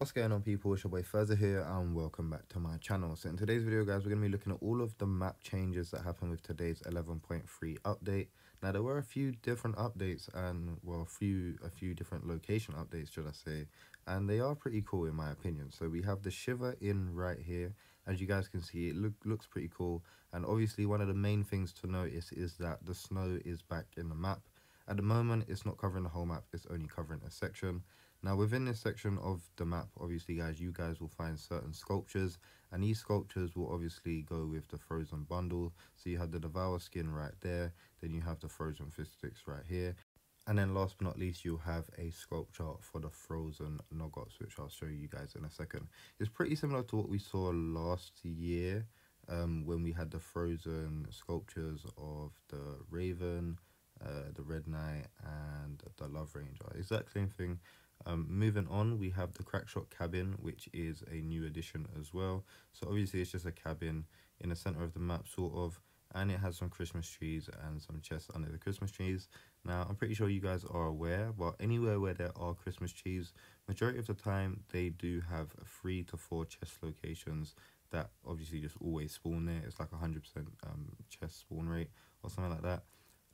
What's going on people, it's your boy Phurzaah here and welcome back to my channel. So in today's video guys, we're going to be looking at all of the map changes that happened with today's 11.3 update. Now there were a few different updates and well a few a few different location updates should I say and they are pretty cool in my opinion. So we have the Shiver Inn right here. As you guys can see it look, looks pretty cool and obviously one of the main things to notice is that the snow is back in the map. At the moment it's not covering the whole map, it's only covering a section. Now within this section of the map, obviously guys, you guys will find certain sculptures and these sculptures will obviously go with the Frozen bundle. So you have the Devour skin right there, then you have the Frozen Fiddlesticks right here. And then last but not least, you'll have a sculpture for the Frozen Nog Ops, which I'll show you guys in a second. It's pretty similar to what we saw last year um, when we had the Frozen sculptures of the Raven, uh, the Red Knight, and the Love Ranger. Exact same thing um, moving on, we have the Crackshot Cabin, which is a new addition as well. So obviously it's just a cabin in the center of the map, sort of, and it has some Christmas trees and some chests under the Christmas trees. Now, I'm pretty sure you guys are aware, but anywhere where there are Christmas trees, majority of the time, they do have three to four chest locations that obviously just always spawn there. It's like a 100% um, chest spawn rate or something like that.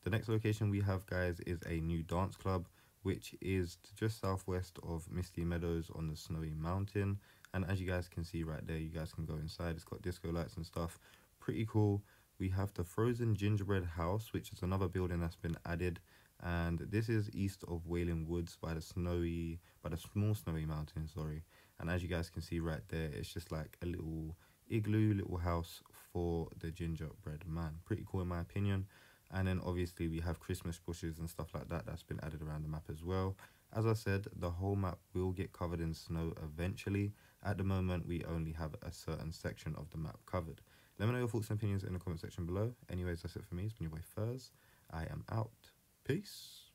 The next location we have, guys, is a new dance club which is just southwest of Misty Meadows on the Snowy Mountain. And as you guys can see right there, you guys can go inside. It's got disco lights and stuff. Pretty cool. We have the Frozen Gingerbread House, which is another building that's been added. And this is east of Wailing Woods by the snowy, by the small snowy mountain, sorry. And as you guys can see right there, it's just like a little igloo, little house for the gingerbread man. Pretty cool in my opinion and then obviously we have christmas bushes and stuff like that that's been added around the map as well. As i said the whole map will get covered in snow eventually. At the moment we only have a certain section of the map covered. Let me know your thoughts and opinions in the comment section below. Anyways that's it for me. It's been your boy furs. I am out. Peace